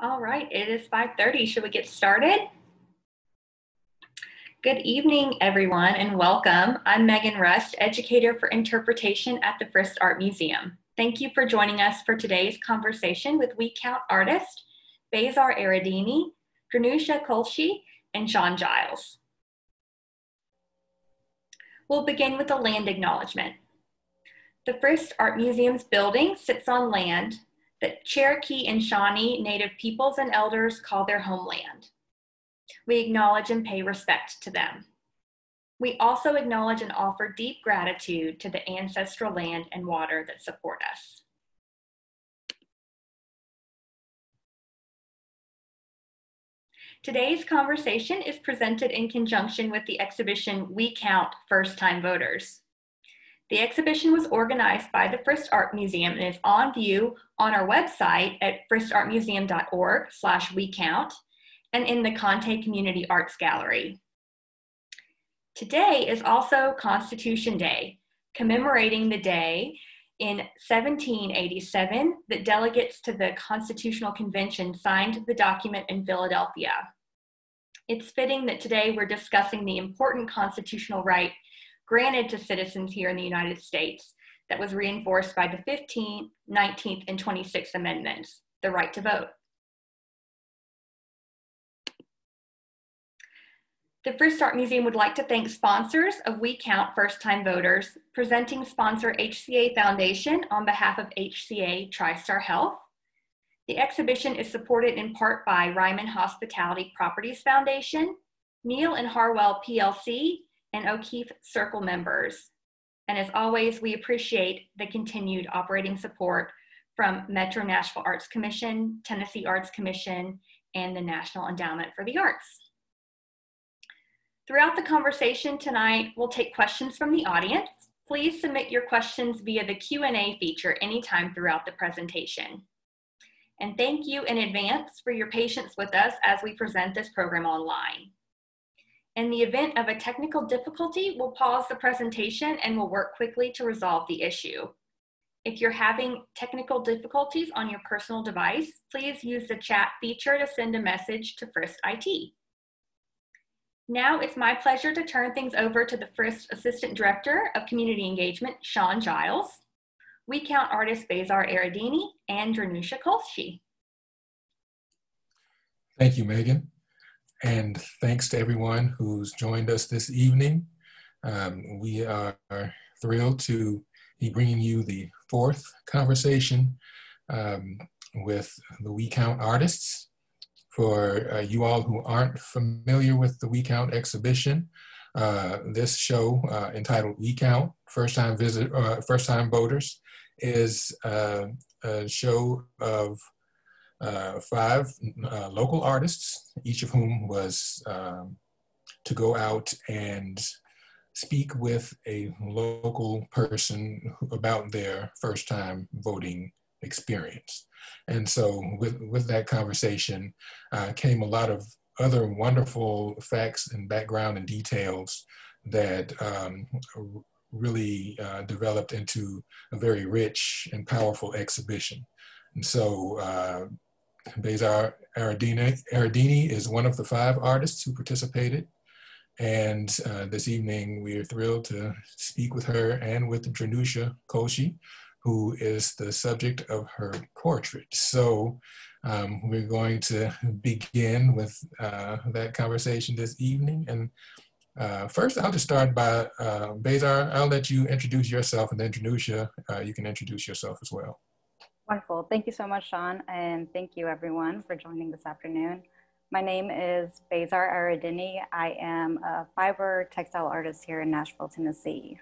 All right, it is 5.30. Should we get started? Good evening, everyone, and welcome. I'm Megan Rust, Educator for Interpretation at the Frist Art Museum. Thank you for joining us for today's conversation with We Count artist Beizar Aradini, Drenusha Kolshi, and Shaun Giles. We'll begin with a land acknowledgement. The Frist Art Museum's building sits on land that Cherokee and Shawnee Native peoples and elders call their homeland. We acknowledge and pay respect to them. We also acknowledge and offer deep gratitude to the ancestral land and water that support us. Today's conversation is presented in conjunction with the exhibition We Count First Time Voters. The exhibition was organized by the Frist Art Museum and is on view on our website at fristartmuseum.org slash WeCount and in the Conte Community Arts Gallery. Today is also Constitution Day, commemorating the day in 1787 that delegates to the Constitutional Convention signed the document in Philadelphia. It's fitting that today we're discussing the important constitutional right granted to citizens here in the United States that was reinforced by the 15th, 19th, and 26th Amendments, the right to vote. The Frist Art Museum would like to thank sponsors of We Count First Time Voters, presenting sponsor HCA Foundation on behalf of HCA TriStar Health. The exhibition is supported in part by Ryman Hospitality Properties Foundation, Neal and Harwell PLC, and O'Keefe Circle members. And as always, we appreciate the continued operating support from Metro Nashville Arts Commission, Tennessee Arts Commission, and the National Endowment for the Arts. Throughout the conversation tonight, we'll take questions from the audience. Please submit your questions via the Q&A feature anytime throughout the presentation. And thank you in advance for your patience with us as we present this program online. In the event of a technical difficulty, we'll pause the presentation and we'll work quickly to resolve the issue. If you're having technical difficulties on your personal device, please use the chat feature to send a message to Frist IT. Now it's my pleasure to turn things over to the Frist Assistant Director of Community Engagement, Shaun Giles. We count artists Beizar Aradini and Drenusha Kolshi. Thank you, Megan. And thanks to everyone who's joined us this evening. Um, we are thrilled to be bringing you the fourth conversation um, with the We Count artists. For uh, you all who aren't familiar with the We Count exhibition, uh, this show uh, entitled We Count, First Time Visit, uh, First Time Voters, is uh, a show of uh, five uh, local artists, each of whom was um, to go out and speak with a local person about their first time voting experience. And so with, with that conversation uh, came a lot of other wonderful facts and background and details that um, really uh, developed into a very rich and powerful exhibition. And so Beizar Aradini, is one of the five artists who participated. And uh, this evening, we are thrilled to speak with her and with Drenusha Kolshi, who is the subject of her portrait. So um, we're going to begin with uh, that conversation this evening. And uh, first, I'll just start by, uh, Beizar, I'll let you introduce yourself and then Drenusha, uh, you can introduce yourself as well. Wonderful. Thank you so much, Shaun, and thank you everyone for joining this afternoon. My name is Beizar Aradini. I am a fiber textile artist here in Nashville, Tennessee.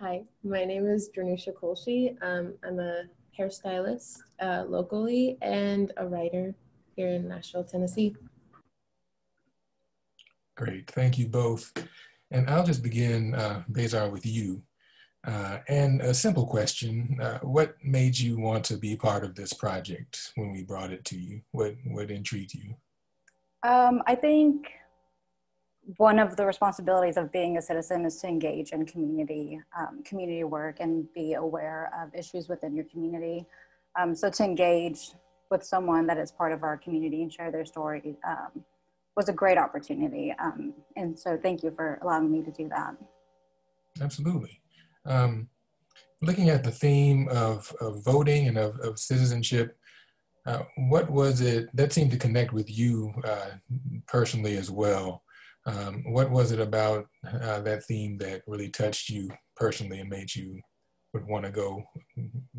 Hi, my name is Drenusha Kolshi. Um, I'm a hairstylist uh, locally and a writer here in Nashville, Tennessee. Great, thank you both. And I'll just begin, uh, Beizar, with you. Uh, and a simple question, uh, what made you want to be part of this project when we brought it to you? What, what intrigued you? Um, I think one of the responsibilities of being a citizen is to engage in community um, community work and be aware of issues within your community. Um, so to engage with someone that is part of our community and share their story um, was a great opportunity. Um, and so thank you for allowing me to do that. Absolutely. Um, looking at the theme of, of voting and of, of citizenship, uh, what was it that seemed to connect with you uh, personally as well? Um, what was it about uh, that theme that really touched you personally and made you would want to go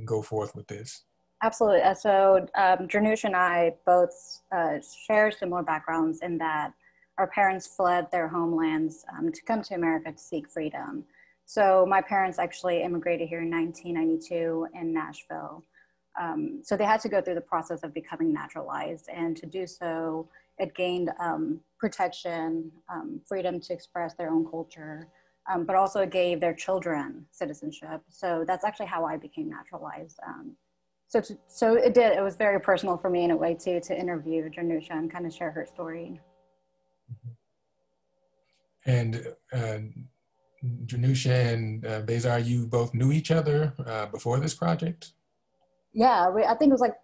go forth with this? Absolutely. Uh, so um, and I both uh, share similar backgrounds in that our parents fled their homelands um, to come to America to seek freedom. So my parents actually immigrated here in 1992 in Nashville. Um, so they had to go through the process of becoming naturalized, and to do so, it gained um, protection, um, freedom to express their own culture, um, but also it gave their children citizenship. So that's actually how I became naturalized. Um, so, to, so it did. It was very personal for me in a way too to interview Drenusha and kind of share her story. And uh, Drenusha and uh, Beizar, you both knew each other uh, before this project. Yeah, we, I think it was like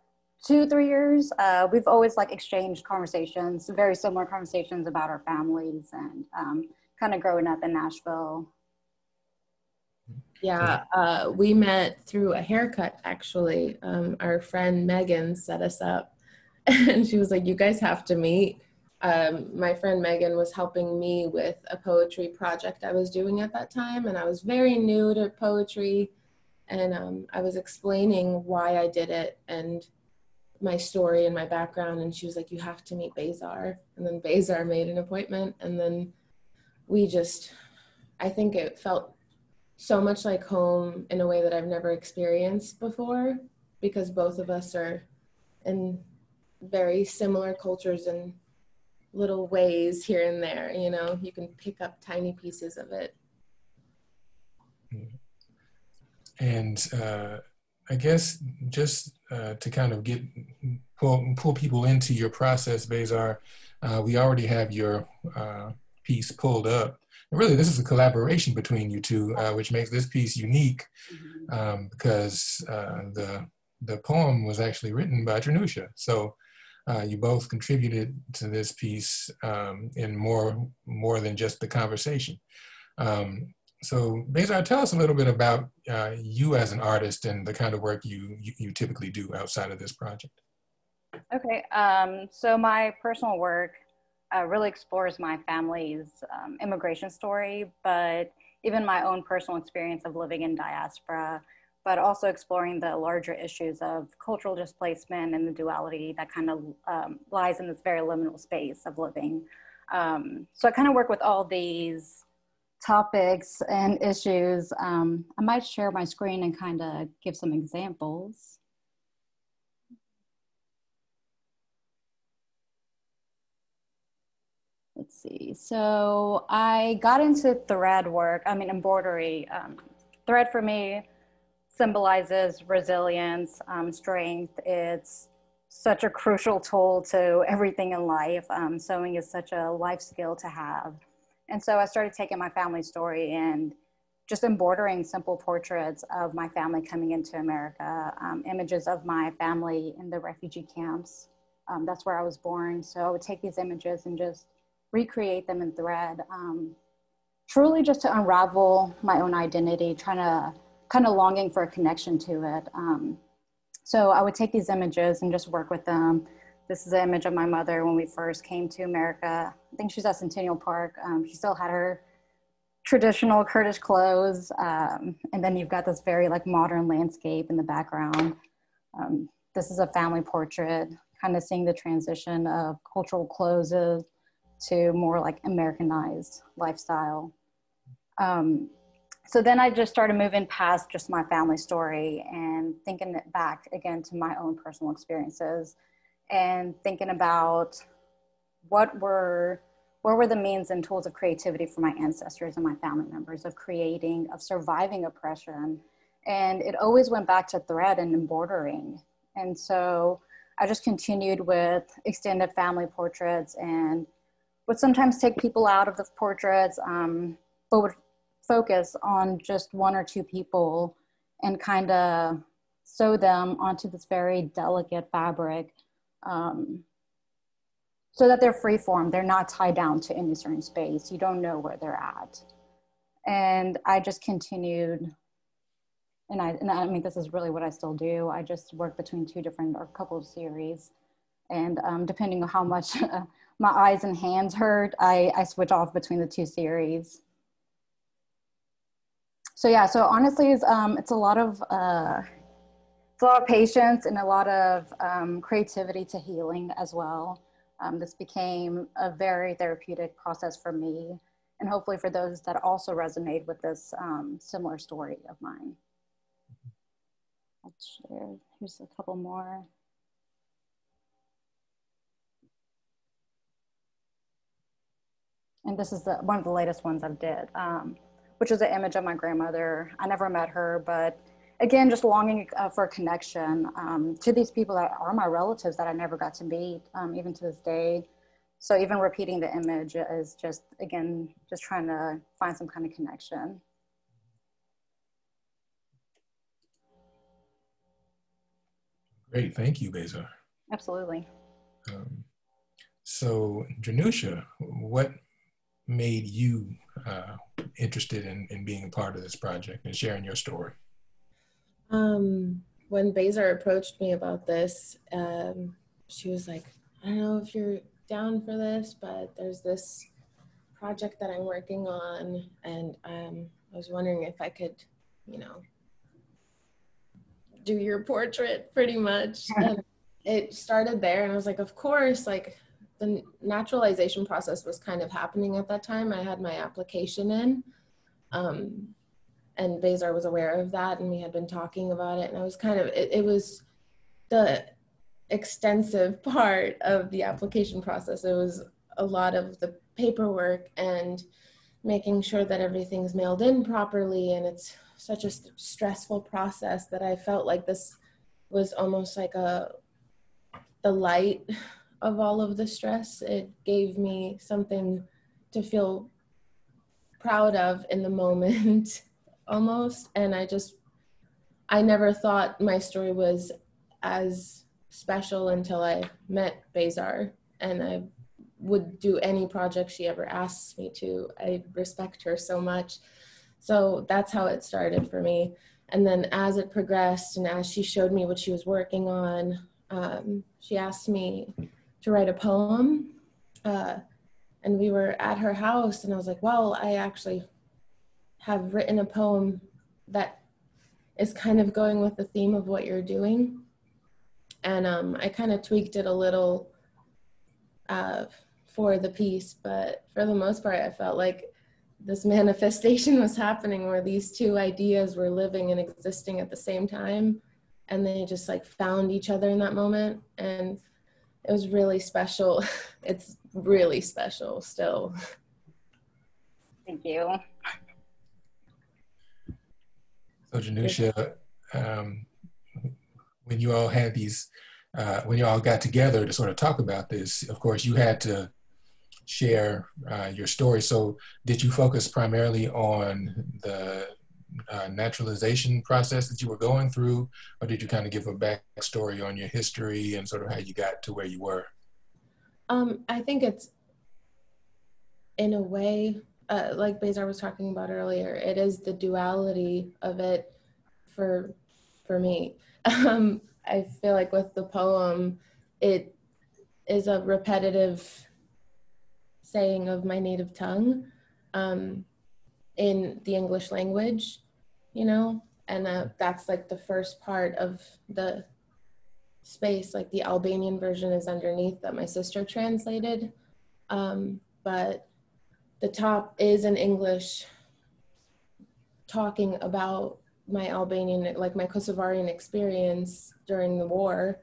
two, three years. Uh, we've always like exchanged conversations, very similar conversations about our families and um, kind of growing up in Nashville. Yeah, uh, we met through a haircut actually. Um, our friend Megan set us up and she was like, You guys have to meet. Um, my friend Megan was helping me with a poetry project I was doing at that time, and I was very new to poetry. And um, I was explaining why I did it and my story and my background. And she was like, You have to meet Beizar," And then Beizar made an appointment, and then we just, I think it felt so much like home in a way that I've never experienced before because both of us are in very similar cultures and little ways here and there. You know, you can pick up tiny pieces of it. And uh, I guess just uh, to kind of get pull pull people into your process, Beizar, uh, we already have your uh, piece pulled up really this is a collaboration between you two, uh, which makes this piece unique mm-hmm. um, because uh, the the poem was actually written by Drenusha. So uh, you both contributed to this piece um, in more more than just the conversation. Um, so Beizar, tell us a little bit about uh, you as an artist and the kind of work you, you, you typically do outside of this project. Okay, um, so my personal work uh, really explores my family's um, immigration story, but even my own personal experience of living in diaspora, but also exploring the larger issues of cultural displacement and the duality that kind of um, lies in this very liminal space of living. Um, so I kind of work with all these topics and issues. Um, I might share my screen and kind of give some examples. let's see. So I got into thread work, I mean, embroidery. Um, thread for me symbolizes resilience, um, strength. It's such a crucial tool to everything in life. Um, sewing is such a life skill to have. And so I started taking my family story and just embroidering simple portraits of my family coming into America, um, images of my family in the refugee camps. Um, that's where I was born. So I would take these images and just recreate them in thread. Um, truly just to unravel my own identity, trying to kind of longing for a connection to it. Um, so I would take these images and just work with them. This is an image of my mother when we first came to America. I think she's at Centennial Park. Um, she still had her traditional Kurdish clothes. Um, and then you've got this very like modern landscape in the background. Um, this is a family portrait, kind of seeing the transition of cultural clothes to more like Americanized lifestyle. Um, so then I just started moving past just my family story and thinking it back again to my own personal experiences and thinking about what were what were the means and tools of creativity for my ancestors and my family members of creating of surviving oppression. And it always went back to thread and embroidering. And so i just continued with extended family portraits and would sometimes take people out of the portraits, um, but would focus on just one or two people and kind of sew them onto this very delicate fabric um, so that they're free form. They're not tied down to any certain space. You don't know where they're at. And I just continued, and I, and I mean, this is really what I still do. I just work between two different or couple of series. And um, depending on how much my eyes and hands hurt, I, I switch off between the two series. So yeah, so honestly, it's, um, it's a lot of, uh, it's a lot of patience and a lot of um, creativity to healing as well. Um, this became a very therapeutic process for me and hopefully for those that also resonate with this um, similar story of mine. Let's share, here's a couple more. And this is the, one of the latest ones I've did, um, which is an image of my grandmother. I never met her, but again, just longing uh, for a connection um, to these people that are my relatives that I never got to meet, um, even to this day. So even repeating the image is just, again, just trying to find some kind of connection. Great, thank you, Beizar. Absolutely. Um, so, Drenusha, what made you uh, interested in, in being a part of this project and sharing your story? Um, when Beizar approached me about this, um, she was like, I don't know if you're down for this, but there's this project that I'm working on, and um, I was wondering if I could, you know, do your portrait pretty much. and it started there, and I was like, of course, like the naturalization process was kind of happening at that time. I had my application in. Um, and Beizar was aware of that and we had been talking about it and I was kind of it, it was the extensive part of the application process it was a lot of the paperwork and making sure that everything's mailed in properly and it's such a st- stressful process that I felt like this was almost like a the light of all of the stress it gave me something to feel proud of in the moment almost. And i just i never thought my story was as special until i met Beizar and i would do any project she ever asks me to. I respect her so much. So that's how it started for me. And then as it progressed and as she showed me what she was working on um, she asked me to write a poem uh, and we were at her house and i was like well i actually have written a poem that is kind of going with the theme of what you're doing. And um, I kind of tweaked it a little uh, for the piece, but for the most part, I felt like this manifestation was happening where these two ideas were living and existing at the same time. And they just like found each other in that moment. And it was really special. it's really special still. Thank you. So Drenusha, um, when you all had these, uh, when you all got together to sort of talk about this, of course, you had to share uh, your story. So did you focus primarily on the uh, naturalization process that you were going through, or did you kind of give a backstory on your history and sort of how you got to where you were? Um, I think it's in a way uh, like Beizar was talking about earlier, it is the duality of it for for me. Um, I feel like with the poem, it is a repetitive saying of my native tongue um, in the English language, you know, and uh, that's like the first part of the space. Like the Albanian version is underneath that my sister translated, um, but the top is in English talking about my Albanian, like my Kosovarian experience during the war.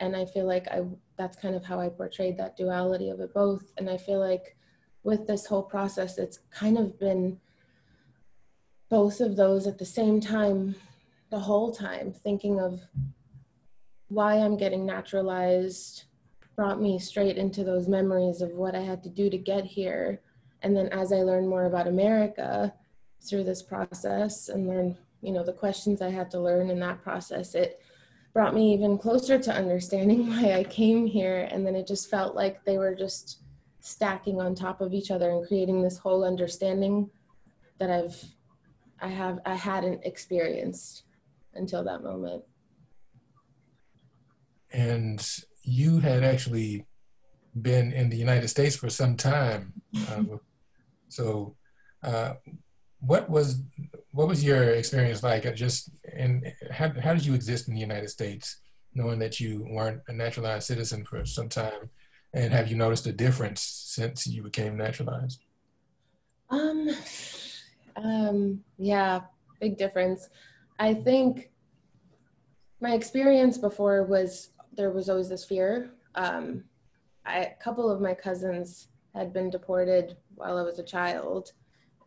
And I feel like I that's kind of how I portrayed that duality of it both. And I feel like with this whole process, it's kind of been both of those at the same time the whole time, thinking of why I'm getting naturalized, brought me straight into those memories of what I had to do to get here. And then as I learned more about America through this process and learned, you know, the questions I had to learn in that process, it brought me even closer to understanding why I came here. And then it just felt like they were just stacking on top of each other and creating this whole understanding that I've I have I hadn't experienced until that moment. And you had actually been in the United States for some time. Uh, so, uh, what was what was your experience like? Just and how how did you exist in the United States, knowing that you weren't a naturalized citizen for some time, and have you noticed a difference since you became naturalized? Um, um, yeah, big difference. I think my experience before was there was always this fear. Um, I, a couple of my cousins had been deported while I was a child,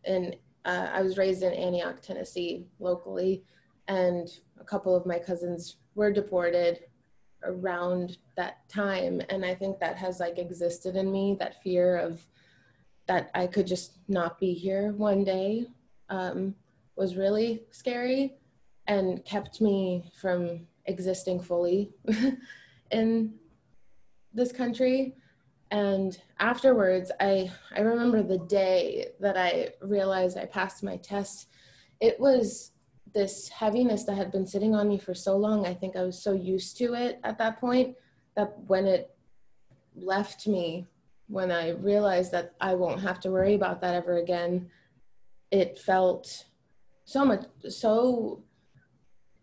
and uh, I was raised in Antioch, Tennessee, locally, and a couple of my cousins were deported around that time, and I think that has like existed in me that fear of that I could just not be here one day um, was really scary and kept me from existing fully in this country. And afterwards i i remember the day that i realized i passed my test. It was this heaviness that had been sitting on me for so long. I think i was so used to it at that point that when it left me when i realized that i won't have to worry about that ever again it felt so much so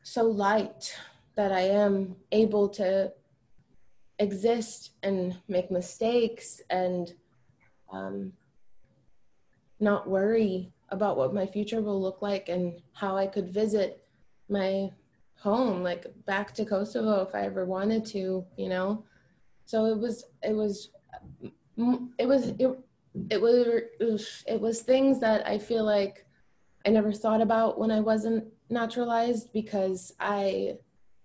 so light that I am able to exist and make mistakes and um, not worry about what my future will look like and how I could visit my home, like back to Kosovo if I ever wanted to, you know. So it was, it was, it was, it, it was it was things that I feel like I never thought about when I wasn't naturalized because I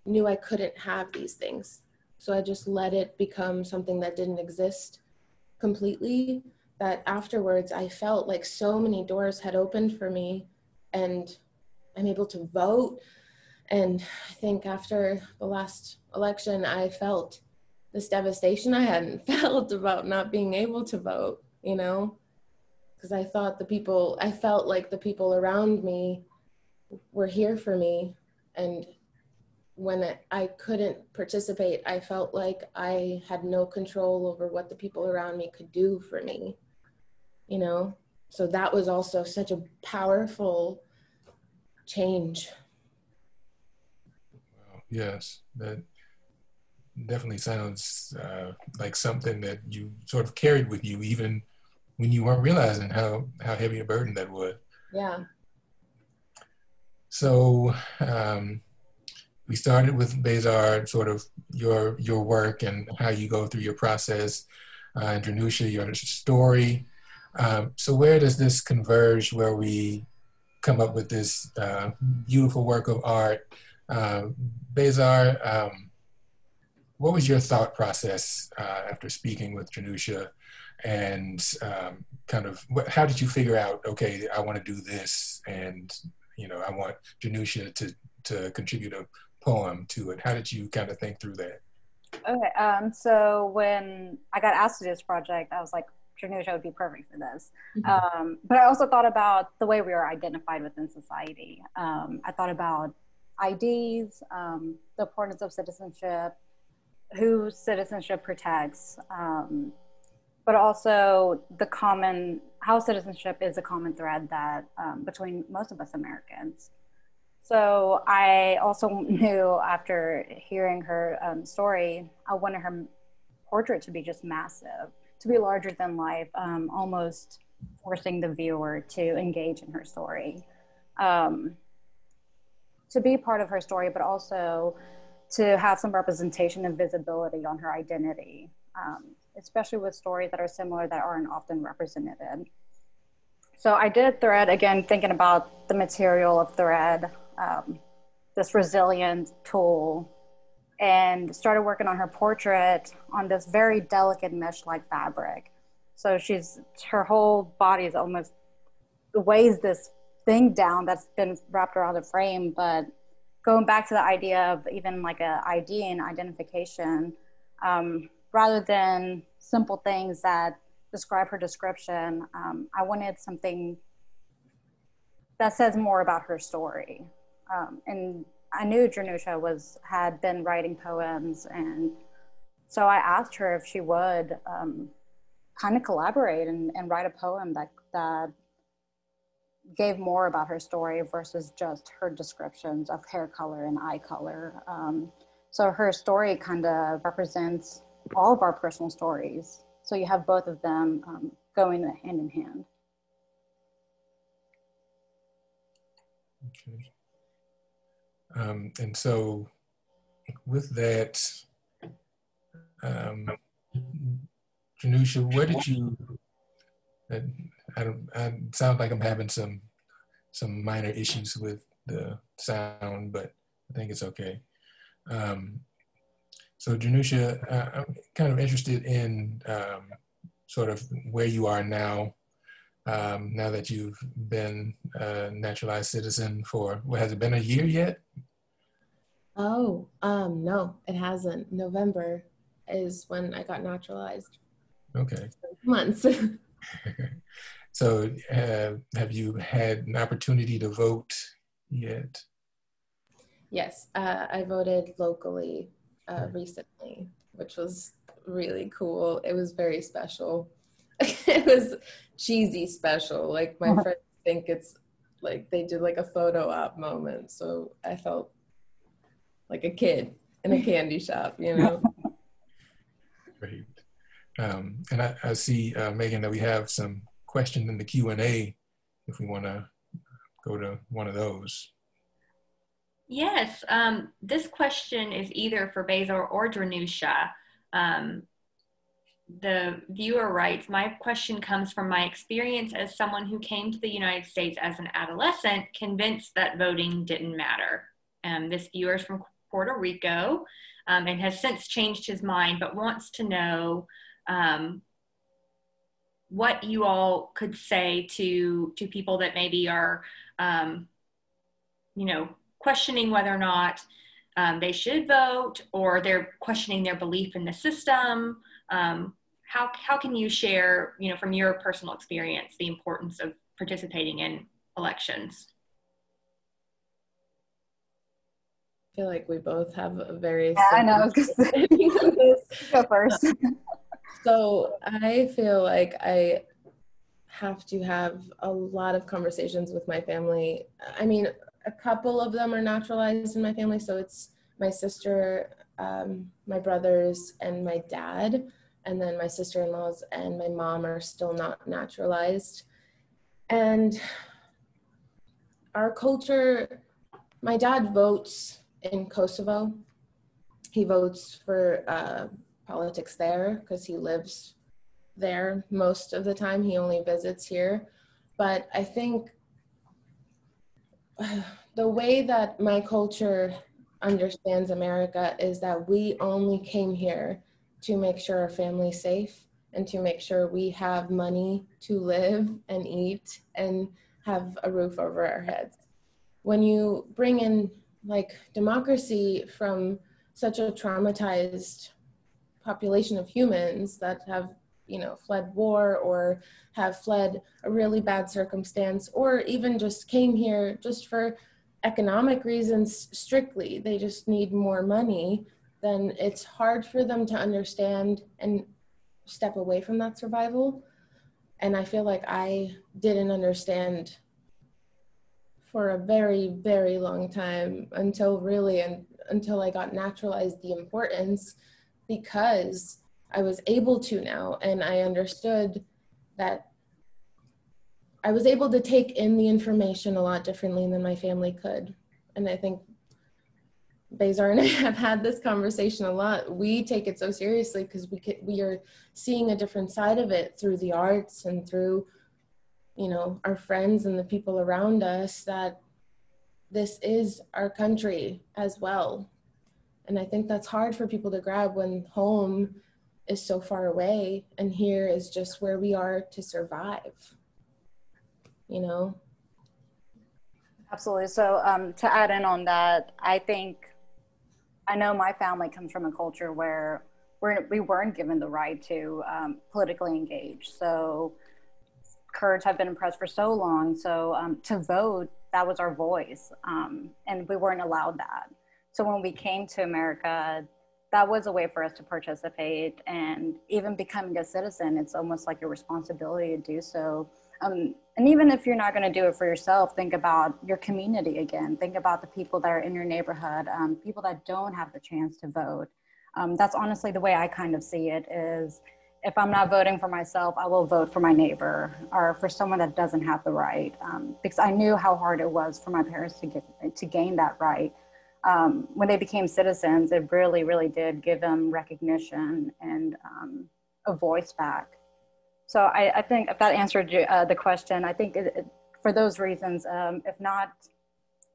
knew I couldn't have these things. So I just let it become something that didn't exist completely. That afterwards I felt like so many doors had opened for me and I'm able to vote. And I think after the last election, I felt this devastation I hadn't felt about not being able to vote you know? Because i thought the people i felt like the people around me were here for me. And when I couldn't participate i felt like i had no control over what the people around me could do for me you know? So that was also such a powerful change. Yes that definitely sounds uh, like something that you sort of carried with you even when you weren't realizing how how heavy a burden that was. Yeah. So um, we started with Beizar, sort of your your work and how you go through your process, uh, and Drenusha, your story. Um, so where does this converge? Where we come up with this uh, beautiful work of art? Uh, Beizar, um, what was your thought process uh, after speaking with Drenusha and um, kind of how did you figure out okay i want to do this and you know i want Drenusha to to contribute a poem to it? How did you kind of think through that? Okay um, so when i got asked to do this project i was like Drenusha would be perfect for this. Mm-hmm. um, but i also thought about the way we are identified within society. Um, i thought about ids um, the importance of citizenship who citizenship protects um, but also the common how citizenship is a common thread that um, between most of us Americans. So I also knew after hearing her um, story, I wanted her portrait to be just massive, to be larger than life, um, almost forcing the viewer to engage in her story, um, to be part of her story, but also to have some representation and visibility on her identity. Especially with stories that are similar that aren't often represented. So I did thread again, thinking about the material of thread, um, this resilient tool and started working on her portrait on this very delicate mesh-like fabric. So she's her whole body is almost weighs this thing down that's been wrapped around the frame. But going back to the idea of even like a ID and identification, um, rather than simple things that describe her description, um, I wanted something that says more about her story. Um, and I knew Drenusha was had been writing poems, and so I asked her if she would um, kind of collaborate and, and write a poem that that gave more about her story versus just her descriptions of hair color and eye color. Um, so her story kind of represents all of our personal stories. So you have both of them um, going hand in hand. Okay. Um, and so with that, um, Drenusha, where did you, I, I don't, I sound like I'm having some, some minor issues with the sound, but I think it's okay. Um, so Drenusha, uh, I'm kind of interested in um, sort of where you are now um, now that you've been a naturalized citizen for, what, has it been a year yet? Oh, um, no, it hasn't. November is when I got naturalized. Okay. Months. so uh, have you had an opportunity to vote yet? Yes, uh, I voted locally uh, recently, which was really cool. It was very special. it was cheesy special. Like my friends think it's like they did like a photo op moment. So I felt like a kid in a candy shop, you know. Great. Um, and I, I see, uh, Megan, that we have some questions in the Q&A if we want to go to one of those. Yes, um, this question is either for Beizar or Drenusha. Um, the viewer writes, My question comes from my experience as someone who came to the United States as an adolescent, convinced that voting didn't matter. Um, this viewer is from Puerto Rico um, and has since changed his mind, but wants to know um, what you all could say to, to people that maybe are, um, you know, questioning whether or not um, they should vote or they're questioning their belief in the system. Um, how, how can you share, you know, from your personal experience, the importance of participating in elections? I feel like we both have a very. Yeah, I know. I was gonna Go first. so I feel like I have to have a lot of conversations with my family. I mean, a couple of them are naturalized in my family, so it's my sister, um, my brothers, and my dad and then my sister-in-laws and my mom are still not naturalized. And our culture my dad votes in kosovo. He votes for uh, politics there because he lives there most of the time. He only visits here. But i think the way that my culture understands america is that we only came here to make sure our family's safe and to make sure we have money to live and eat and have a roof over our heads. When you bring in like democracy from such a traumatized population of humans that have you know fled war or have fled a really bad circumstance or even just came here just for economic reasons strictly they just need more money then it's hard for them to understand and step away from that survival. And I feel like I didn't understand for a very, very long time until really and until I got naturalized the importance because I was able to now and I understood that I was able to take in the information a lot differently than my family could. And I think Beizar and I have had this conversation a lot. We take it so seriously because we we are seeing a different side of it through the arts and through, you know, our friends and the people around us. That this is our country as well, And I think that's hard for people to grab when home is so far away and here is just where we are to survive. You know? Absolutely. So um, to add in on that, I think I know my family comes from a culture where we're, we weren't given the right to um, politically engage. So Kurds have been oppressed for so long. So um, to vote, that was our voice, um, and we weren't allowed that. So when we came to America, that was a way for us to participate, and even becoming a citizen, it's almost like a responsibility to do so. Um, and even if you're not going to do it for yourself, think about your community again. Think about the people that are in your neighborhood, um, people that don't have the chance to vote. Um, that's honestly the way I kind of see it. Is if I'm not voting for myself, I will vote for my neighbor or for someone that doesn't have the right. Um, because I knew how hard it was for my parents to get to gain that right. Um, when they became citizens, it really, really did give them recognition and um, a voice back. So I, I, think if that answered uh, the question, I think it, it, for those reasons, um, if not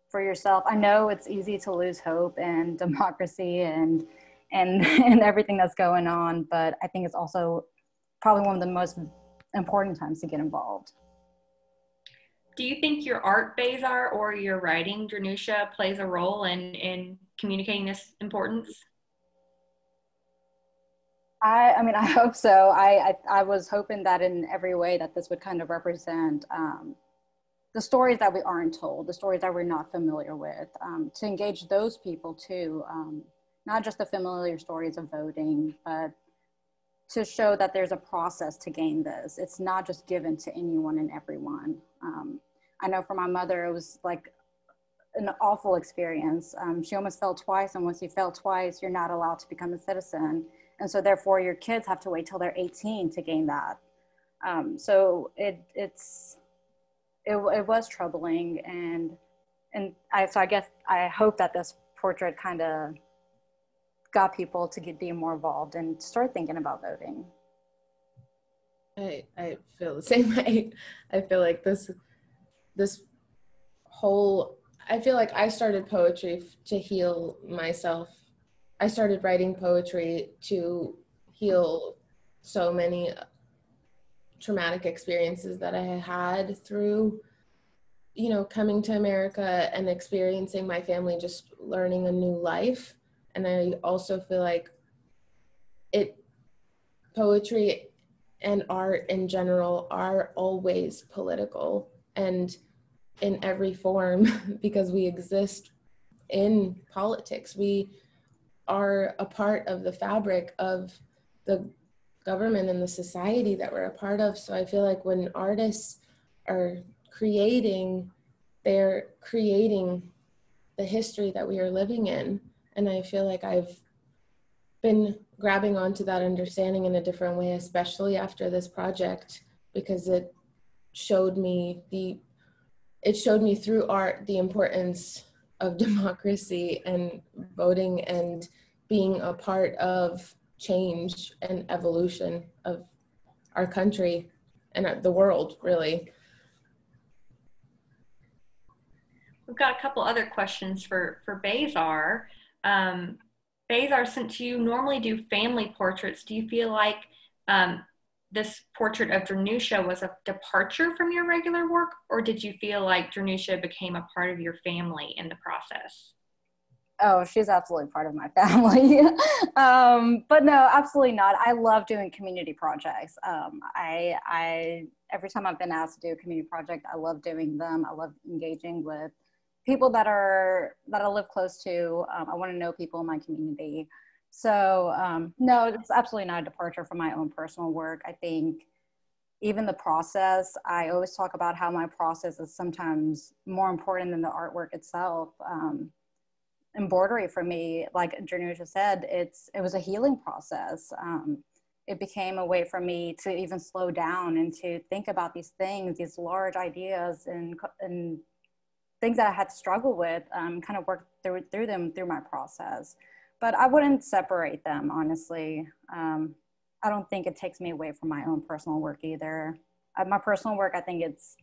for yourself, I know it's easy to lose hope and democracy and and and everything that's going on but i think it's also probably one of the most important times to get involved do you think your art Beizar or your writing Drenusha plays a role in in communicating this importance I, I mean, I hope so. I, I, I, was hoping that in every way that this would kind of represent um, the stories that we aren't told, the stories that we're not familiar with, um, to engage those people too. Um, not just the familiar stories of voting, but to show that there's a process to gain this. It's not just given to anyone and everyone. Um, I know for my mother, it was like an awful experience. Um, she almost fell twice, and once you fail twice, you're not allowed to become a citizen. And so, therefore, your kids have to wait till they're 18 to gain that. Um, so it it's it, it was troubling, and and I so I guess I hope that this portrait kind of got people to get be more involved and start thinking about voting. I I feel the same way. I feel like this this whole I feel like I started poetry to heal myself. I started writing poetry to heal so many traumatic experiences that I had through you know coming to America and experiencing my family just learning a new life and I also feel like it poetry and art in general are always political and in every form because we exist in politics. We are a part of the fabric of the government and the society that we're a part of. So I feel like when artists are creating, they're creating the history that we are living in. And I feel like I've been grabbing onto that understanding in a different way, especially after this project, because it showed me the it showed me through art the importance of democracy and voting and being a part of change and evolution of our country and the world really we've got a couple other questions for for Beizar. Um, Beizar, since you normally do family portraits, do you feel like um, this portrait of Drenusha was a departure from your regular work, or did you feel like Drenusha became a part of your family in the process? Oh, she's absolutely part of my family. um, but no, absolutely not. I love doing community projects. Um, I, I, every time I've been asked to do a community project, I love doing them. I love engaging with people that are that I live close to. Um, I want to know people in my community. So um, no, it's absolutely not a departure from my own personal work. I think even the process, I always talk about how my process is sometimes more important than the artwork itself. Um, embroidery for me, like Drenusha said, it's it was a healing process. Um, it became a way for me to even slow down and to think about these things, these large ideas, and and things that I had to struggle with, um, kind of work through, through them through my process. But I wouldn't separate them, honestly. Um, I don't think it takes me away from my own personal work either. Uh, my personal work, I think it's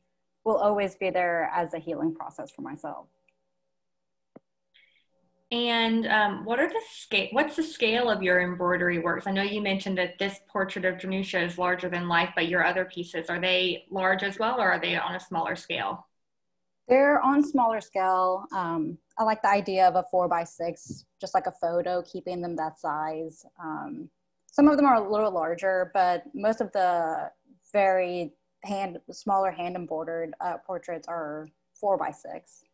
will always be there as a healing process for myself. And um, what are the scale? What's the scale of your embroidery works? I know you mentioned that this portrait of Drenusha is larger than life, but your other pieces are they large as well, or are they on a smaller scale? They're on smaller scale. Um, I like the idea of a four by six, just like a photo, keeping them that size. Um, some of them are a little larger, but most of the very hand, smaller hand embroidered uh, portraits are four by six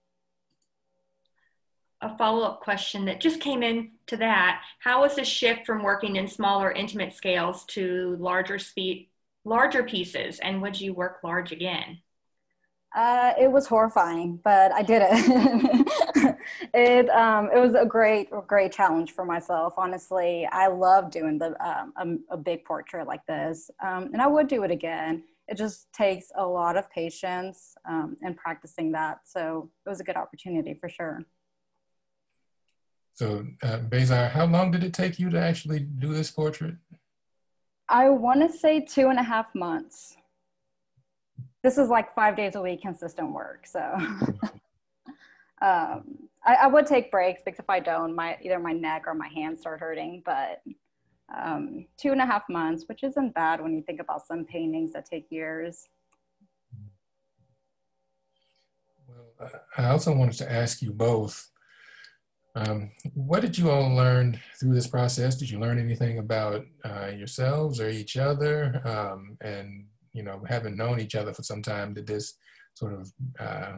a follow-up question that just came in to that. How was the shift from working in smaller intimate scales to larger speed, larger pieces? And would you work large again? Uh, it was horrifying, but I did it. it um, it was a great great challenge for myself. Honestly, I love doing the um, a, a, big portrait like this, um, and I would do it again. It just takes a lot of patience um, and practicing that. So it was a good opportunity for sure. So, uh, Beizar, how long did it take you to actually do this portrait? I want to say two and a half months. This is like five days a week consistent work. So, um, I, I, would take breaks because if I don't, my either my neck or my hands start hurting. But um, two and a half months, which isn't bad when you think about some paintings that take years. Well, I also wanted to ask you both um, what did you all learn through this process? Did you learn anything about uh, yourselves or each other? Um, and, you know, having known each other for some time, did this sort of uh,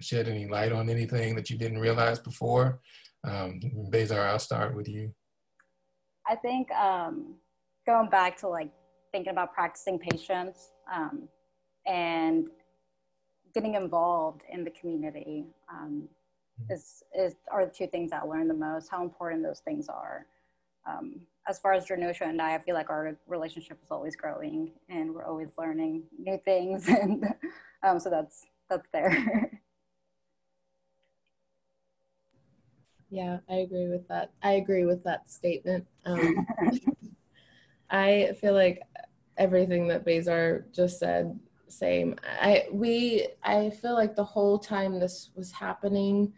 shed any light on anything that you didn't realize before? Um, Beizar, I'll start with you. I think um, going back to like thinking about practicing patience um, and getting involved in the community. Um, is, is are the two things I learned the most, how important those things are. Um, as far as Drenusha and I, I feel like our relationship is always growing and we're always learning new things. And um, so that's, that's there. yeah, I agree with that. I agree with that statement. Um, I feel like everything that Beizar just said, same. I, we, I feel like the whole time this was happening,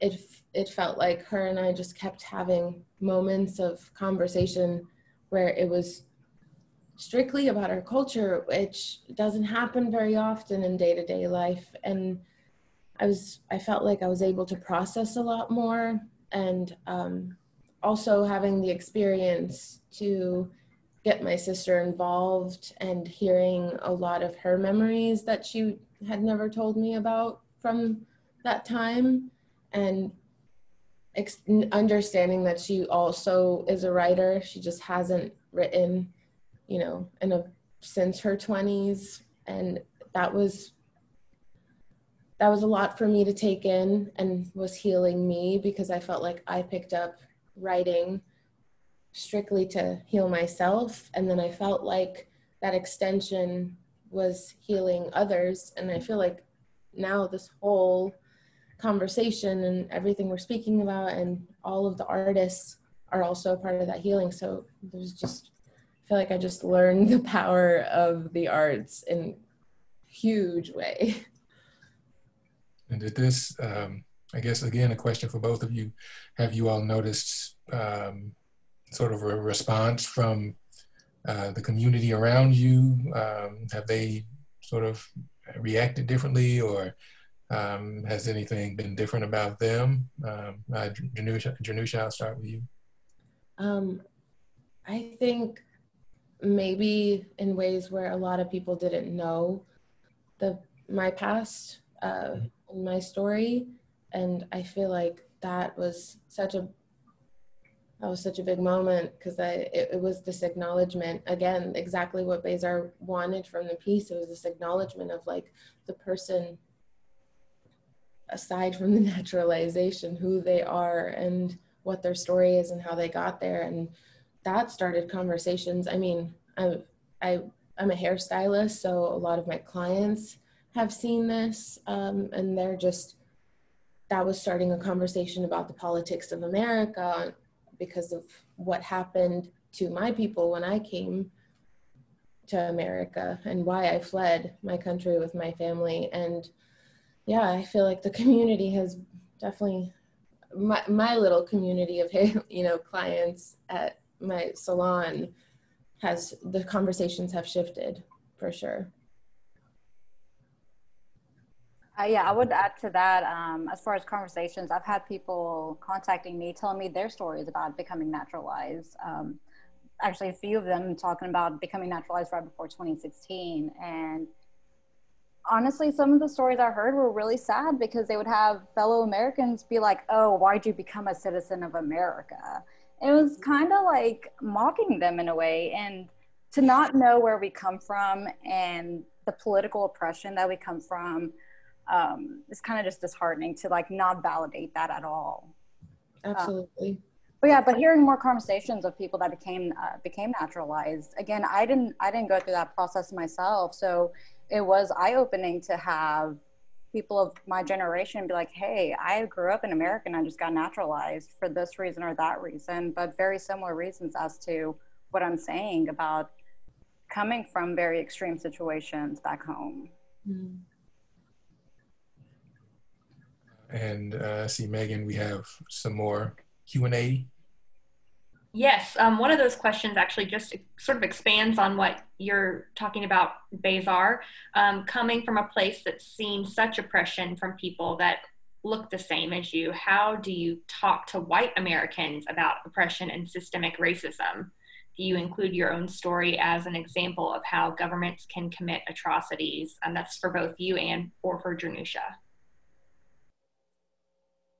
it it felt like her and I just kept having moments of conversation where it was strictly about our culture, which doesn't happen very often in day to day life. And I was I felt like I was able to process a lot more, and um, also having the experience to get my sister involved and hearing a lot of her memories that she had never told me about from that time and ex- understanding that she also is a writer. She just hasn't written, you know, in a since her 20s and that was that was a lot for me to take in and was healing me because I felt like I picked up writing strictly to heal myself and then I felt like that extension was healing others and I feel like now this whole conversation and everything we're speaking about and all of the artists are also a part of that healing. So there's just i feel like i just learned the power of the arts in huge way. And did this um, i guess again a question for both of you. Have you all noticed um, sort of a response from uh, the community around you? Um, have they sort of reacted differently or um, has anything been different about them? Um, uh, Drenusha, Drenusha, I'll start with you. Um, I think maybe in ways where a lot of people didn't know the my past, uh, my story, and I feel like that was such a that was such a big moment because it, it, was this acknowledgement again exactly what Beizar wanted from the piece. It was this acknowledgement of like the person aside from the naturalization, who they are and what their story is and how they got there. And that started conversations. I mean, I'm, I, I'm a hairstylist, so a lot of my clients have seen this, um, and they're just, that was starting a conversation about the politics of America because of what happened to my people when I came to America and why I fled my country with my family. And yeah, I feel like the community has definitely my, my little community of you know clients at my salon has the conversations have shifted for sure uh, yeah, I would add to that. Um, as far as conversations, I've had people contacting me, telling me their stories about becoming naturalized. Um, actually, a few of them talking about becoming naturalized right before 2016. And honestly, some of the stories I heard were really sad because they would have fellow Americans be like, "Oh, why'd you become a citizen of America?" It was kind of like mocking them in a way, and to not know where we come from and the political oppression that we come from um, it's kind of just disheartening to like not validate that at all. Absolutely. Um, but yeah, but hearing more conversations of people that became uh, became naturalized. Again, I didn't I didn't go through that process myself, so it was eye opening to have people of my generation be like, "Hey, I grew up in America and I just got naturalized for this reason or that reason," but very similar reasons as to what I'm saying about coming from very extreme situations back home. Mm. And uh, see, Megan, we have some more Q&A. Yes, um, one of those questions actually just sort of expands on what you're talking about, Beizar. Um, coming from a place that's seen such oppression from people that look the same as you, how do you talk to white Americans about oppression and systemic racism? Do you include your own story as an example of how governments can commit atrocities? And that's for both you and or for Drenusha.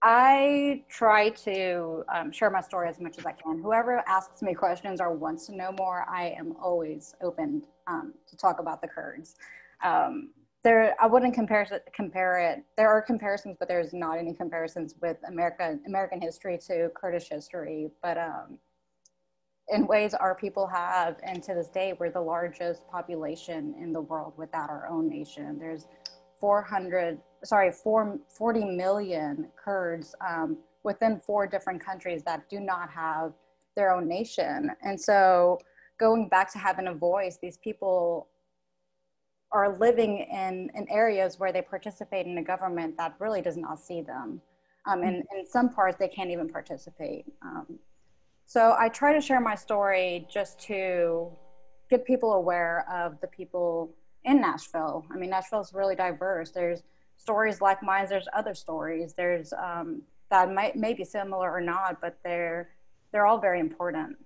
I try to um, share my story as much as I can. Whoever asks me questions or wants to know more, I am always open um, to talk about the Kurds. Um, there, I wouldn't compare compare it. There are comparisons, but there's not any comparisons with America, American history to Kurdish history. But um, in ways our people have, and to this day, we're the largest population in the world without our own nation. There's 400 sorry, four, 40 million Kurds um, within four different countries that do not have their own nation. And so going back to having a voice, these people are living in, in areas where they participate in a government that really does not see them. Um, and in some parts, they can't even participate. Um, so I try to share my story just to get people aware of the people in Nashville. I mean, Nashville is really diverse. There's stories like mine, there's other stories. There's um, that might may be similar or not, but they're they're all very important.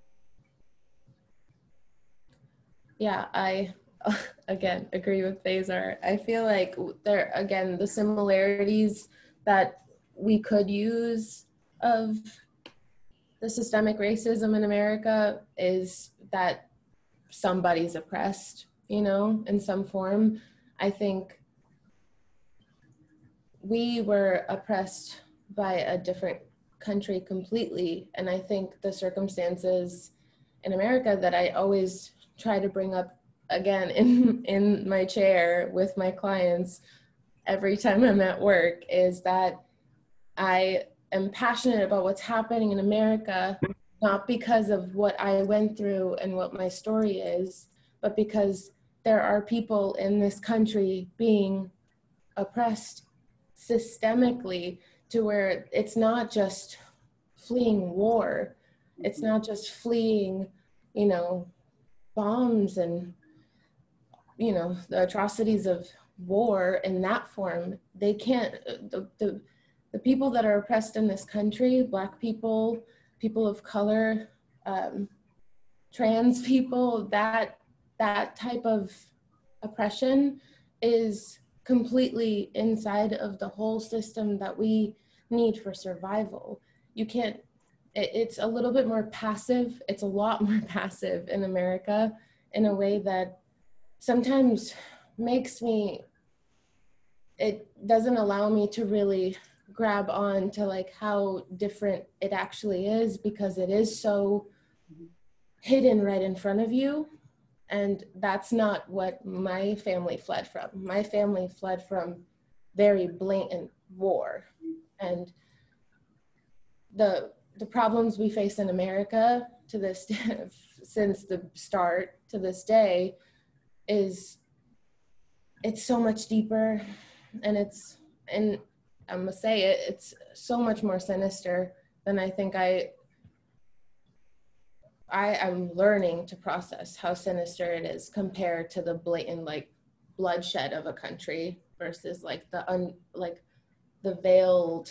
Yeah, I again agree with Beizar. I feel like there again the similarities that we could use of the systemic racism in America is that somebody's oppressed, you know, in some form. I think we were oppressed by a different country completely. And I think the circumstances in America that I always try to bring up again in, in my chair with my clients every time I'm at work is that I am passionate about what's happening in America, not because of what I went through and what my story is, but because there are people in this country being oppressed systemically to where it's not just fleeing war. It's not just fleeing you know bombs and you know the atrocities of war in that form. They can't the, the, the people that are oppressed in this country black people people of color um, trans people that that type of oppression is completely inside of the whole system that we need for survival. You can't, it, it's a little bit more passive. It's a lot more passive in America in a way that sometimes makes me, it doesn't allow me to really grab on to like how different it actually is because it is so hidden right in front of you and that's not what my family fled from. My family fled from very blatant war. And the the problems we face in America to this since the start to this day is it's so much deeper and it's and I'm gonna say it, it's so much more sinister than I think I I am learning to process how sinister it is compared to the blatant like bloodshed of a country versus like the un like the veiled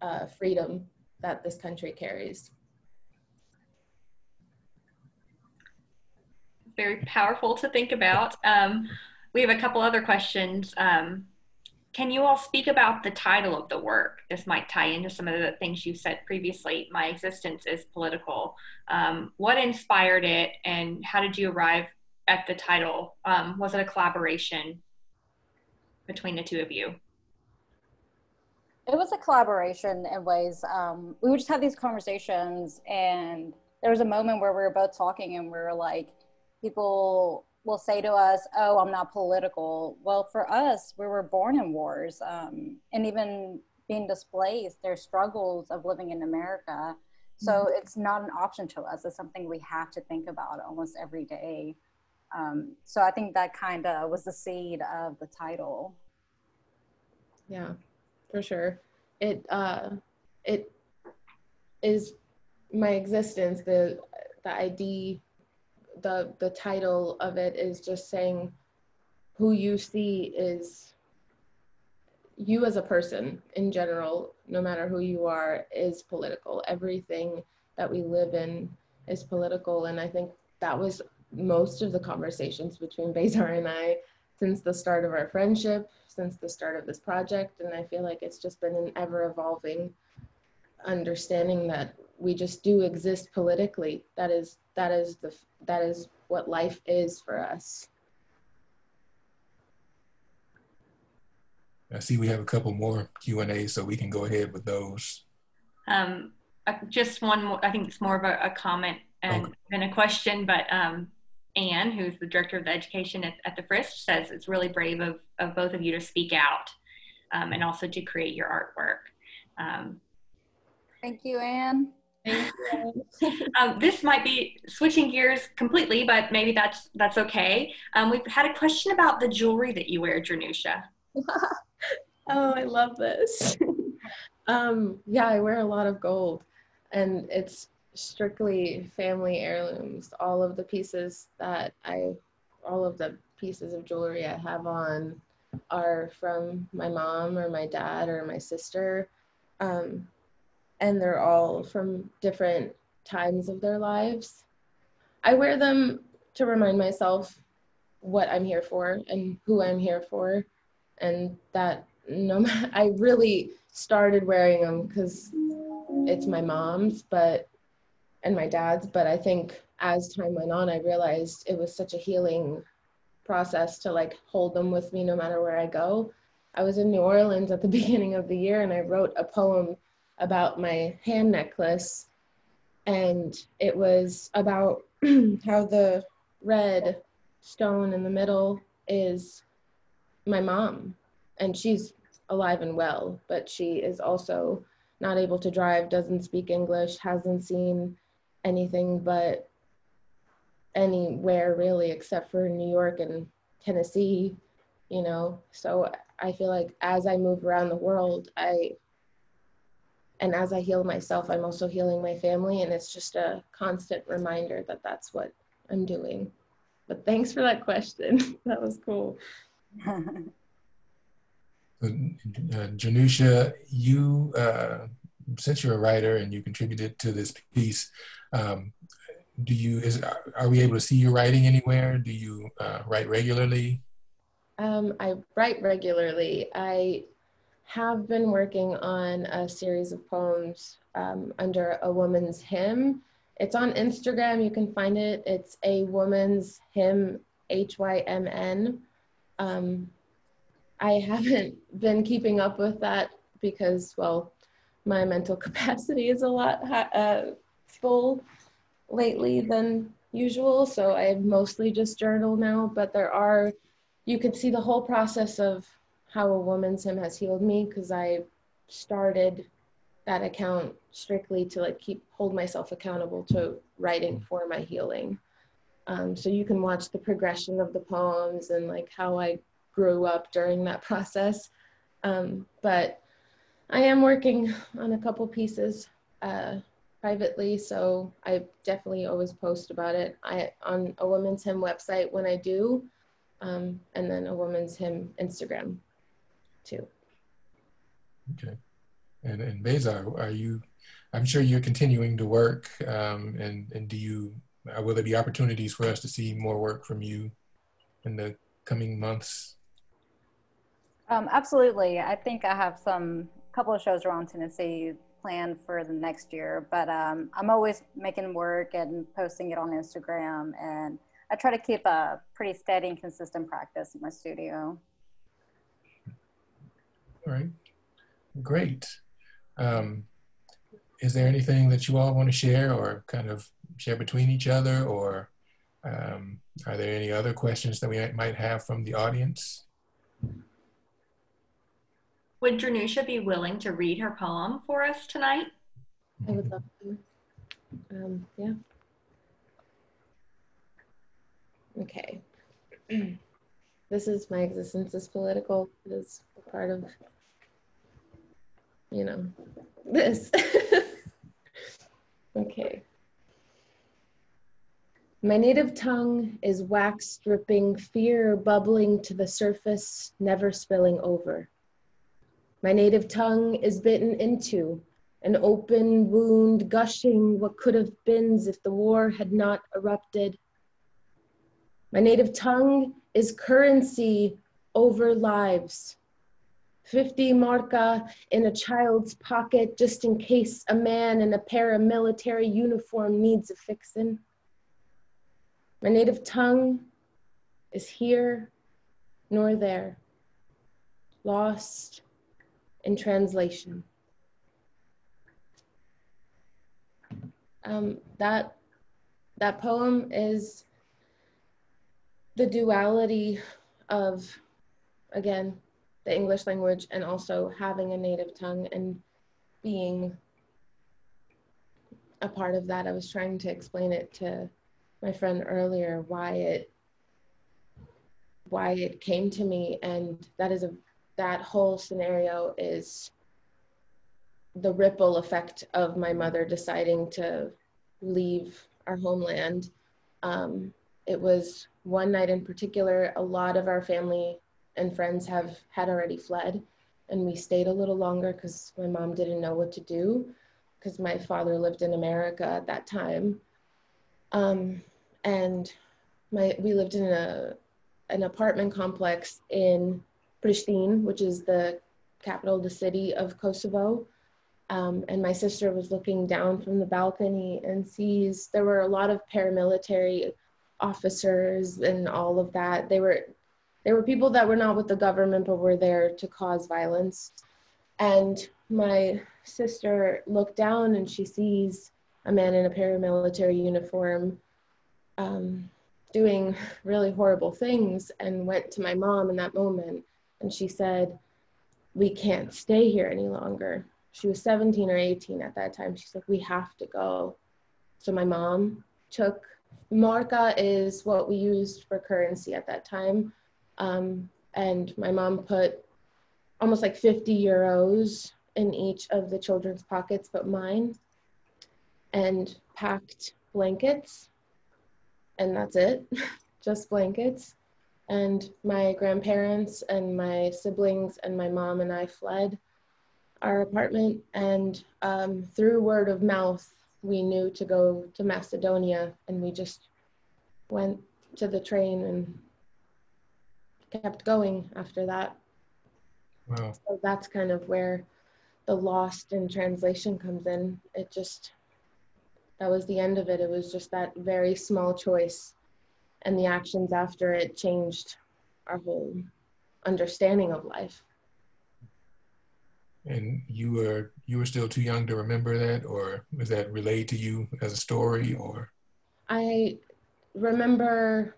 uh, freedom that this country carries. Very powerful to think about. Um, we have a couple other questions. Um, can you all speak about the title of the work? This might tie into some of the things you said previously. My existence is political. Um, what inspired it, and how did you arrive at the title? Um, was it a collaboration between the two of you? It was a collaboration in ways. Um, we would just have these conversations, and there was a moment where we were both talking, and we were like, people will say to us, "Oh, I'm not political." Well, for us, we were born in wars, um, and even being displaced, there's struggles of living in America. So mm-hmm. it's not an option to us. It's something we have to think about almost every day. Um, so I think that kind of was the seed of the title. Yeah, for sure. It uh, it is my existence. The the ID the the title of it is just saying who you see is you as a person in general no matter who you are is political everything that we live in is political and i think that was most of the conversations between Beizar and I since the start of our friendship, since the start of this project. And I feel like it's just been an ever evolving understanding that we just do exist politically. That is that is the that is what life is for us. I see we have a couple more Q and A, so we can go ahead with those. Um, uh, just one more. I think it's more of a, a comment and okay. than a question, but um, Anne, who's the director of the education at, at, the Frist, says it's really brave of, of both of you to speak out um, and also to create your artwork. Um, Thank you, Anne. um, this might be switching gears completely, but maybe that's that's okay. Um, we've had a question about the jewelry that you wear, Drenusha. oh, I love this. um, yeah, I wear a lot of gold, and it's strictly family heirlooms. All of the pieces that I, all of the pieces of jewelry I have on, are from my mom or my dad or my sister. Um, and they're all from different times of their lives. I wear them to remind myself what I'm here for and who I'm here for, and that no I really started wearing them because it's my mom's, but and my dad's. But I think as time went on, I realized it was such a healing process to like hold them with me no matter where I go. I was in New Orleans at the beginning of the year and I wrote a poem about my hand necklace. And it was about how the red stone in the middle is my mom. And she's alive and well but she is also not able to drive doesn't speak english hasn't seen anything but anywhere really except for new york and tennessee you know? So i feel like as i move around the world i and as I heal myself, I'm also healing my family. And it's just a constant reminder that that's what I'm doing. But thanks for that question. that was cool. uh, Drenusha, you, uh, since you're a writer and you contributed to this piece, um, do you, is, are we able to see your writing anywhere? Do you uh, write regularly? Um, I write regularly. I have been working on a series of poems um, under a woman's hymn. It's on Instagram. You can find it. It's a woman's hymn, H Y M N. Um, I haven't been keeping up with that because, well, my mental capacity is a lot uh, full lately than usual. So I mostly just journal now, but there are, you could see the whole process of how a woman's hymn has healed me because I started that account strictly to like keep hold myself accountable to writing for my healing. Um, so you can watch the progression of the poems and like how I grew up during that process. Um, but I am working on a couple pieces uh, privately, so I definitely always post about it. I on a woman's hymn website when I do, um, and then a woman's hymn Instagram too. Okay. And and Beizar, are you? I'm sure you're continuing to work. Um, and and do you? Uh, will there be opportunities for us to see more work from you in the coming months? Um, absolutely. I think I have some couple of shows around Tennessee planned for the next year, but um, I'm always making work and posting it on Instagram, and I try to keep a pretty steady and consistent practice in my studio. All right, great. Um, is there anything that you all want to share or kind of share between each other, or um, are there any other questions that we might have from the audience? Would Drenusha be willing to read her poem for us tonight? I would love to. Um, yeah. Okay. this is my existence is political. It is part of, you know, this. okay. My native tongue is wax dripping, fear bubbling to the surface, never spilling over. My native tongue is bitten into, an open wound gushing what could have been if the war had not erupted. My native tongue is currency over lives. 50 marca in a child's pocket just in case a man in a paramilitary uniform needs a fixin'. My native tongue is here nor there, lost in translation. Um, that, that poem is the duality of, again, the English language and also having a native tongue and being a part of that. I was trying to explain it to my friend earlier why it why it came to me and that is a that whole scenario is the ripple effect of my mother deciding to leave our homeland. Um, it was one night in particular, a lot of our family and friends have had already fled, and we stayed a little longer because my mom didn't know what to do because my father lived in America at that time. Um, and my we lived in a an apartment complex in Pristina, which is the capital, the city of Kosovo. Um, and my sister was looking down from the balcony and sees there were a lot of paramilitary officers and all of that. They were there were people that were not with the government but were there to cause violence. And my sister looked down and she sees a man in a paramilitary uniform um, doing really horrible things and went to my mom in that moment and she said, We can't stay here any longer. She was 17 or 18 at that time. She's like, We have to go. So my mom took marca is what we used for currency at that time. Um, and my mom put almost like 50 euros in each of the children's pockets but mine and packed blankets and that's it just blankets and my grandparents and my siblings and my mom and I fled our apartment. And um, through word of mouth, we knew to go to Macedonia, and we just went to the train and kept going after that. Wow. So that's kind of where the lost in translation comes in. It just, that was the end of it. It was just that very small choice and the actions after it changed our whole understanding of life and you were you were still too young to remember that or was that relayed to you as a story or i remember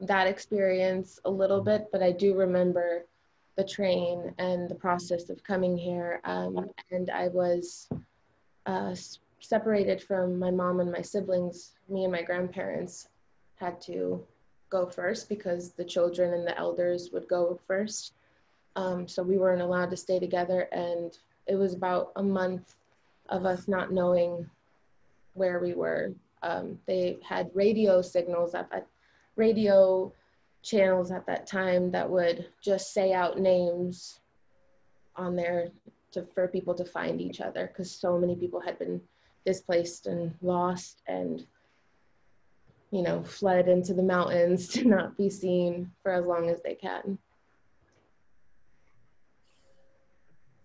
that experience a little bit but i do remember the train and the process of coming here um, and i was uh, separated from my mom and my siblings me and my grandparents had to go first because the children and the elders would go first. Um, so we weren't allowed to stay together. And it was about a month of us not knowing where we were. Um, they had radio signals up at radio channels at that time that would just say out names on there to for people to find each other because so many people had been displaced and lost and you know fled into the mountains to not be seen for as long as they can.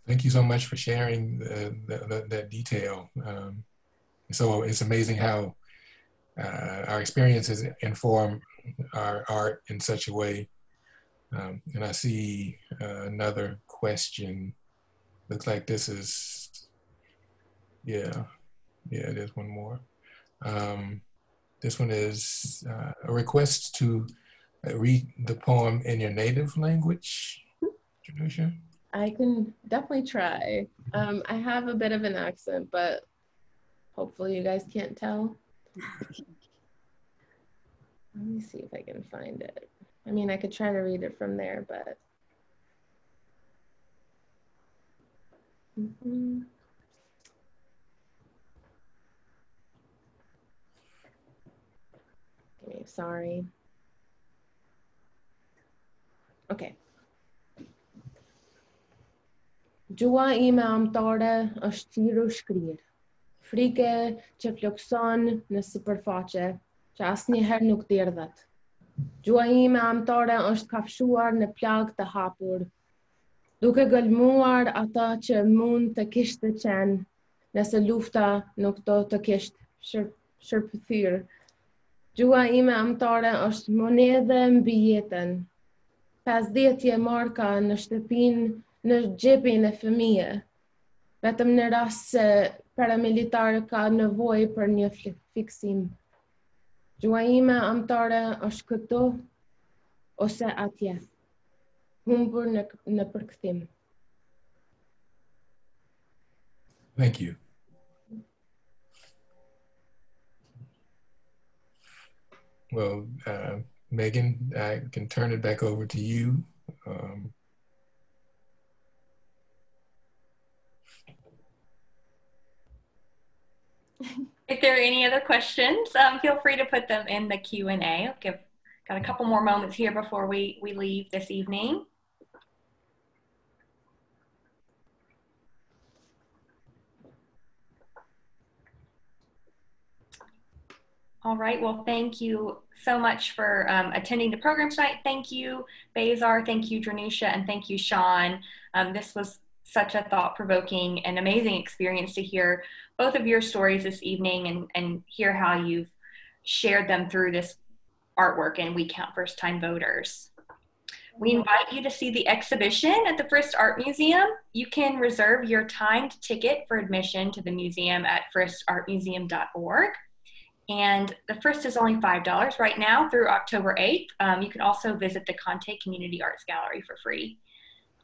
Thank you so much for sharing the, the, the, that detail. Um, so it's amazing how uh, our experiences inform our art in such a way um, and i see uh, another question Looks like this is, yeah, yeah, there's one more. Um, this one is uh, a request to uh, read the poem in your native language, Drenusha. I can definitely try. Um, I have a bit of an accent, but hopefully you guys can't tell. Let me see if I can find it. I mean, I could try to read it from there, but Mm-hmm. Okay, sorry. Okay. Gjua ime amtare është thirrur shkrir. Frike që flokson në sipërfaqe, që asnjëherë nuk derdhet. Gjua ime amtare është kafshuar në plagë të hapur, duke gëlmuar ata që mund të kishtë të qenë, nëse lufta nuk do të kishtë shër, shërpëthyrë. Gjua ime amtare është monedhe mbi jetën. Pas dhetje marka në shtëpin në gjepin e fëmije, vetëm në rast se paramilitar ka nevoj për një fiksim. Gjua ime amtare është këto ose atje humbur në, në përkthim. Thank you. Well, uh, Megan, I can turn it back over to you. Um, if there are any other questions, um, feel free to put them in the Q&A. I'll got a couple more moments here before we, we leave this evening. All right, well, thank you so much for um, attending the program tonight. Thank you, Beizar. Thank you, Drenusha, and thank you, Shaun. Um, this was such a thought-provoking and amazing experience to hear both of your stories this evening and, and hear how you've shared them through this artwork and We Count First Time Voters. We invite you to see the exhibition at the Frist Art Museum. You can reserve your timed ticket for admission to the museum at fristartmuseum.org. And the first is only $5 right now through October 8th. Um, you can also visit the Conte Community Arts Gallery for free.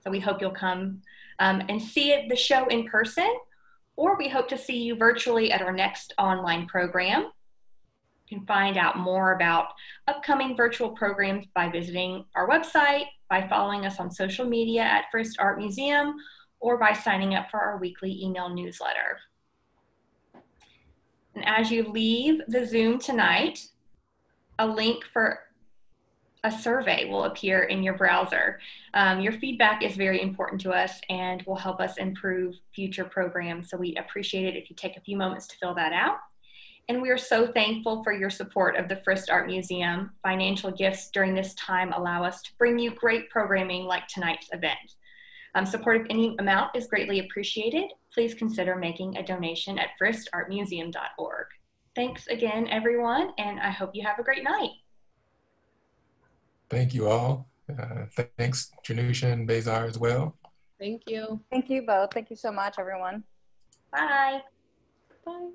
So we hope you'll come um, and see it, the show in person, or we hope to see you virtually at our next online program. You can find out more about upcoming virtual programs by visiting our website, by following us on social media at Frist Art Museum, or by signing up for our weekly email newsletter. And as you leave the Zoom tonight, a link for a survey will appear in your browser. Um, your feedback is very important to us and will help us improve future programs. So we appreciate it if you take a few moments to fill that out. And we are so thankful for your support of the Frist Art Museum. Financial gifts during this time allow us to bring you great programming like tonight's event. Um, support of any amount is greatly appreciated. Please consider making a donation at fristartmuseum.org. Thanks again, everyone, and I hope you have a great night. Thank you all. Uh, thanks, Drenusha and Beizar as well. Thank you. Thank you both. Thank you so much, everyone. Bye. Bye.